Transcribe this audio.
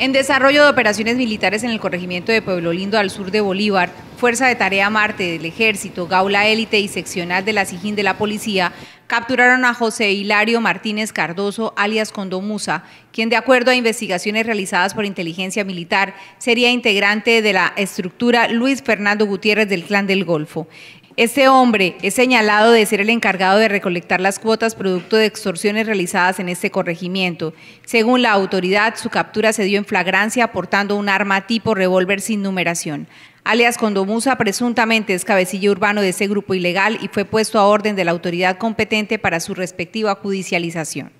En desarrollo de operaciones militares en el corregimiento de Pueblo Lindo al sur de Bolívar, Fuerza de Tarea Marte del Ejército, Gaula Élite y Seccional de la SIGIN de la Policía capturaron a José Hilario Martínez Cardoso, alias Condomusa, quien de acuerdo a investigaciones realizadas por inteligencia militar sería integrante de la estructura Luis Fernando Gutiérrez del Clan del Golfo. Este hombre es señalado de ser el encargado de recolectar las cuotas producto de extorsiones realizadas en este corregimiento. Según la autoridad, su captura se dio en flagrancia portando un arma tipo revólver sin numeración. Alias Condomusa presuntamente es cabecilla urbano de ese grupo ilegal y fue puesto a orden de la autoridad competente para su respectiva judicialización.